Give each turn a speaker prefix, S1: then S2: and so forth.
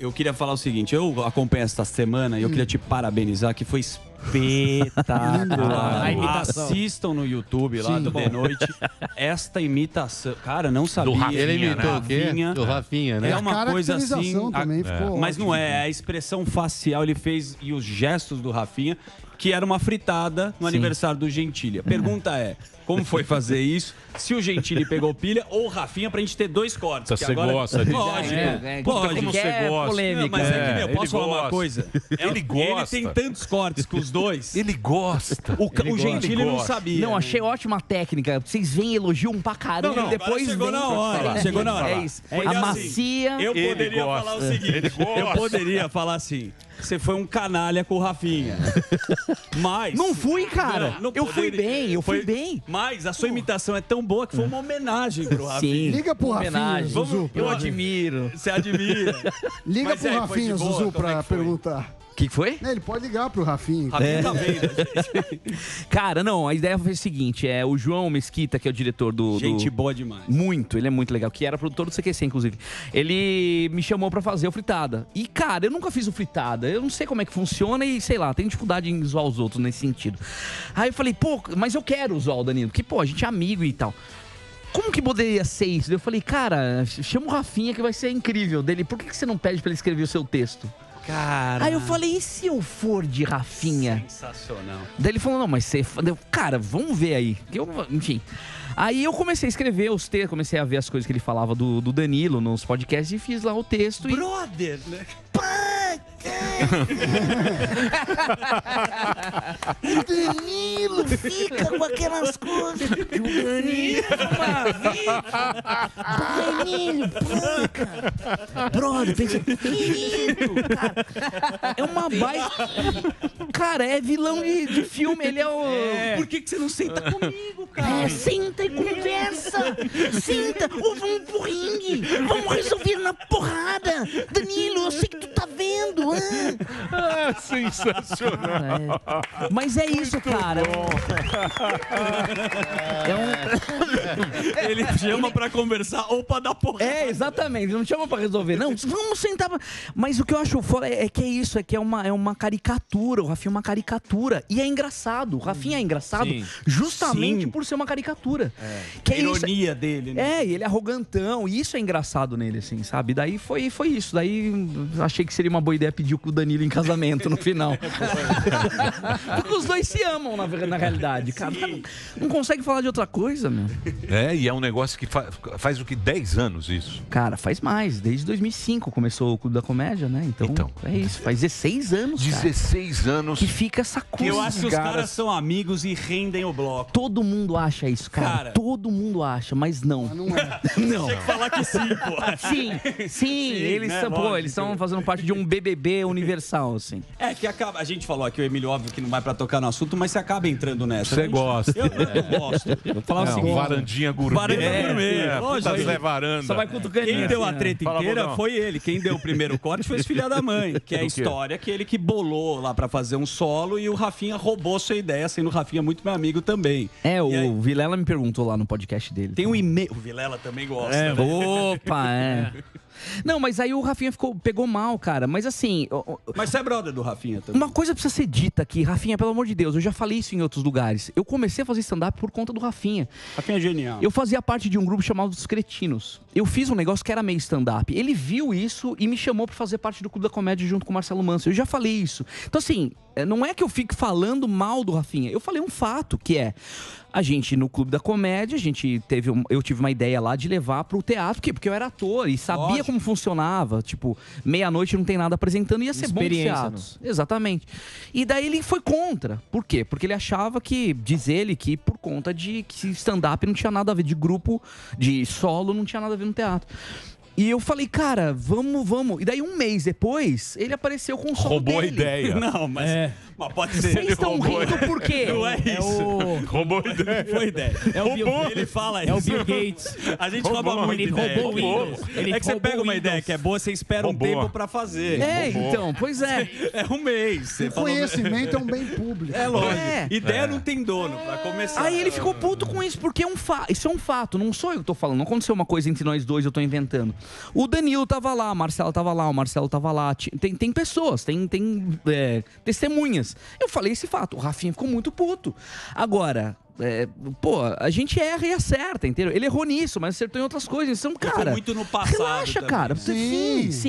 S1: Eu queria falar o seguinte, eu acompanho esta semana e eu queria te parabenizar, que foi espetacular.
S2: A imitação.
S1: Assistam no YouTube lá
S2: Sim.
S1: do
S2: Bom.
S1: The Noite esta imitação. Cara, não sabia.
S2: Do Rafinha, Ele imitou
S1: né?
S2: o quê? Do Rafinha, né?
S1: É
S2: A
S1: uma coisa assim...
S2: também
S1: a-
S2: ficou
S1: Mas não é, a expressão facial ele fez e os gestos do Rafinha, que era uma fritada no aniversário do Gentili. A pergunta é, como foi fazer isso? Se o Gentili pegou pilha ou o Rafinha pra gente ter dois cortes.
S3: Você
S1: que agora-
S3: gosta disso.
S1: Lógico.
S3: É, é. Puta, como você
S1: Quer
S3: gosta.
S1: polêmica.
S3: Não,
S1: mas é, que,
S3: É,
S1: meu,
S3: ele
S1: posso falar uma coisa? É-
S3: Ele gosta.
S1: Ele tem tantos cortes com os dois.
S3: Ele gosta.
S1: O, ca- o Gentili não sabia.
S4: Não, achei ótima a técnica. Vocês vêm e elogiam pra caramba
S1: Não, não,
S4: e depois
S1: chegou na hora, chegou na hora.
S4: É isso.
S1: Porque,
S4: a
S1: assim,
S4: macia.
S1: Eu
S4: Ele
S1: poderia
S4: gosta.
S1: falar o seguinte.
S4: Ele gosta.
S1: Eu poderia falar assim. Você foi um canalha com o Rafinha. Mas.
S4: Não fui, cara.
S1: Não, não
S4: eu fui
S1: poderia.
S4: bem, eu fui
S1: Foi-
S4: bem.
S1: Mas a sua imitação é tão boa que foi uma homenagem pro Rafinha.
S4: Sim. Liga pro Rafinha,
S1: Homenagem.
S4: Zuzu,
S1: Vamos-
S4: eu admiro.
S1: Você admira.
S5: Liga
S1: Mas
S5: pro
S1: foi
S5: Rafinha,
S1: boa?
S5: Zuzu,
S1: é
S5: pra
S1: foi?
S5: perguntar.
S4: O que foi?
S5: É, Ele pode ligar pro Rafinha.
S4: É.
S1: tá
S4: Cara, não, a ideia foi o seguinte: é o João Mesquita, que é o diretor do.
S1: Gente
S4: do-
S1: boa demais.
S4: Muito, ele é muito legal, que era produtor do CQC, inclusive. Ele me chamou pra fazer o fritada. E, cara, eu nunca fiz o fritada. Eu não sei como é que funciona e, sei lá, tenho dificuldade em zoar os outros nesse sentido. Aí eu falei, pô, mas eu quero zoar o Danilo, porque, pô, a gente é amigo e tal. Como que poderia ser isso? Eu falei, cara, chama o Rafinha que vai ser incrível dele. Por que que você não pede pra ele escrever o seu texto?
S1: Cara.
S4: Aí eu falei, e se eu for de Rafinha?
S1: Sensacional.
S4: Daí ele falou, não, mas você... eu, Cara, vamos ver aí. Eu, enfim. Aí eu comecei a escrever os textos, comecei a ver as coisas que ele falava do, do Danilo nos podcasts e fiz lá o texto.
S1: Brother, né?
S6: O Danilo fica com aquelas coisas. O Danilo, Danilo, pô, cara.
S4: Brother, pensa. Querido, cara. É uma baita. Cara, é vilão de, de filme. Ele é o.
S1: Por que, que você não senta comigo,
S6: É, senta e conversa. Senta. Ou vamos pro ringue. Vamos resolver na porrada. Danilo, eu sei que tu tá vendo.
S3: Ah, sensacional.
S4: Mas é isso, cara.
S1: Ele chama pra conversar ou pra dar porra.
S4: É, exatamente. Ele não chama pra resolver. Não, vamos sentar. pra- Mas o que eu acho foda é, é que é isso, é que é uma, é uma caricatura. O Rafinha é uma caricatura. E é engraçado. O Rafinha é engraçado
S1: Sim.
S4: justamente
S1: Sim.
S4: por ser uma caricatura. Que
S1: A
S4: é isso-
S1: ironia dele, né?
S4: É, e ele é arrogantão, e isso é engraçado nele, assim, sabe? Daí foi, foi isso. Daí achei que seria uma boa ideia pedir o Danilo em casamento no final. Porque os dois se amam, na, na realidade. Cara, não, não consegue falar de outra coisa, meu.
S3: É, e é um negócio que fa- faz o que? 10 anos isso.
S4: Cara, faz mais. Desde 2005 começou o Clube da Comédia, né? Então, é isso. Faz 16 anos, cara.
S3: 16 anos.
S4: Que fica essa coisa.
S1: Eu acho que os caras são amigos e rendem o bloco.
S4: Todo mundo acha isso, cara.
S1: Cara.
S4: Todo mundo acha, mas não.
S5: não é.
S4: não.
S1: Tinha que falar que sim, pô.
S4: Sim, sim, eles
S1: né?
S4: são, pô,
S1: Lógico.
S4: eles estão fazendo parte de um BBB universal, assim.
S1: É que acaba. A gente falou aqui, o Emílio, óbvio que não vai pra tocar no assunto, mas você acaba entrando nessa.
S3: Você gosta.
S1: Eu, eu gosto. Vou falar o
S3: um
S1: seguinte.
S3: varandinha gourmet.
S1: Varandinha
S3: É,
S1: gourmet.
S3: é,
S1: lógico.
S3: puta Zé Varanda.
S4: Só vai cutucando
S1: Quem
S4: assim,
S1: deu a treta
S3: Fala,
S1: inteira
S3: Bodão.
S1: foi ele. Quem deu o primeiro corte foi esse filho da mãe. Que é a história que ele que bolou lá pra fazer um solo e o Rafinha roubou sua ideia, sendo o Rafinha muito meu amigo também.
S4: É, o
S1: aí-
S4: Vilela me perguntou lá no podcast dele.
S1: Tem um e-mail. O Vilela também gosta.
S4: É,
S1: né?
S4: opa, é. Não, mas aí o Rafinha ficou, pegou mal, cara. Mas assim,
S1: Mas você é brother do Rafinha também.
S4: uma coisa precisa ser dita aqui. Rafinha, pelo amor de Deus, eu já falei isso em outros lugares. Eu comecei a fazer stand-up por conta do Rafinha.
S1: Rafinha é genial.
S4: Eu fazia parte de um grupo chamado Os Cretinos. Eu fiz um negócio que era meio stand-up. Ele viu isso e me chamou pra fazer parte do Clube da Comédia junto com o Marcelo Manso. Eu já falei isso. Então, assim, é, não é que eu fique falando mal do Rafinha. Eu falei um fato, que é... A gente, no Clube da Comédia, a gente teve... um- eu tive uma ideia lá de levar pro teatro. Por quê? Porque eu era ator e sabia
S1: Lógico.
S4: como funcionava. Tipo, meia-noite não tem nada apresentando. Ia ser bom pros
S2: Experiência,
S4: teatros. Exatamente. E daí ele foi contra. Por quê? Porque ele achava que, diz ele, que por conta de que stand-up não tinha nada a ver, de grupo, de solo, não tinha nada a ver no teatro. E eu falei, cara, vamos, vamos. E daí um mês depois, ele apareceu com o solo
S3: Roubou a
S4: dele.
S3: ideia.
S1: Não, mas, Mas pode ser.
S4: Vocês estão rindo?
S1: Não é
S7: É
S1: isso.
S7: o.
S3: Roubou a ideia.
S1: Foi ideia.
S7: É o Bill,
S1: Ele fala
S7: é o
S1: isso.
S7: Bill Gates.
S1: A gente
S3: Roubou,
S1: rouba muito
S7: ele
S1: ideia.
S7: roubou o Windows. Ele
S1: é que você
S7: roubou
S1: pega uma
S7: Windows.
S1: ideia que é boa, você espera um
S3: Roubou.
S1: tempo pra fazer.
S4: É, então, pois é.
S1: É um mês. Você
S5: O
S1: falou-
S5: conhecimento é um bem público.
S1: É lógico.
S4: É.
S1: Ideia não tem dono, pra começar.
S4: Aí ele ficou puto com isso, porque é um fa isso é um fato, não sou eu que tô falando, não aconteceu uma coisa entre nós dois, eu tô inventando. O Danilo tava lá, a Marcela tava lá, o Marcelo tava lá, ti- tem, tem pessoas, tem, tem é, testemunhas. Eu falei esse fato, o Rafinha ficou muito puto. Agora, é, pô, a gente erra e acerta, entendeu? Ele errou nisso, mas acertou em outras coisas, então,
S1: Foi
S4: cara...
S1: muito no passado
S4: Relaxa,
S1: também.
S4: cara.
S5: Sim.
S4: sim.